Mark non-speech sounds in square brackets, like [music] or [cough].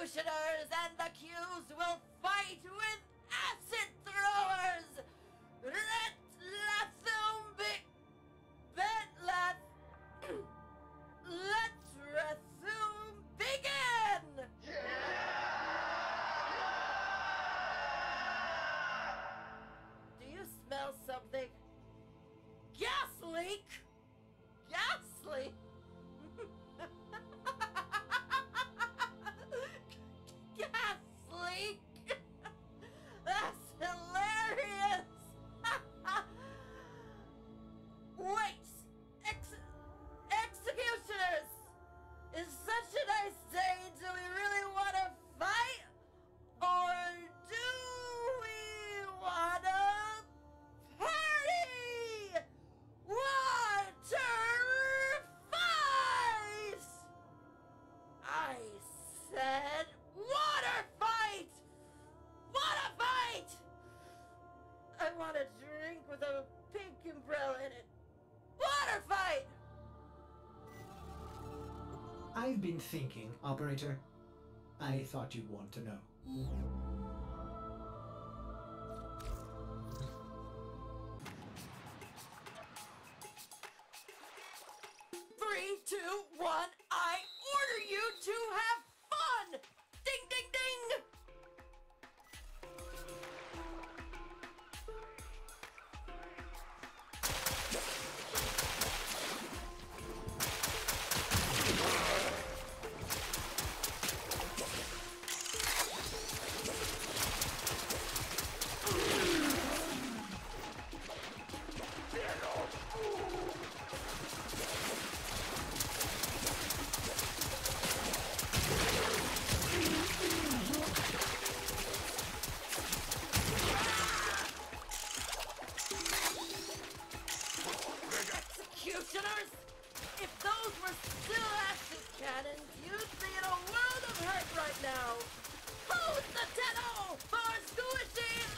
executioners and the accused will fight with acid throwers! [clears throat] Let Lathum be... Bet Lath... Let Rathuum begin! Do you smell something? Gas leak! I've been thinking, Operator. I thought you'd want to know. Three, two, one, I order you to have Executioners! If those were still active cannons, you'd be in a world of hurt right now! Who's the tenno for squishing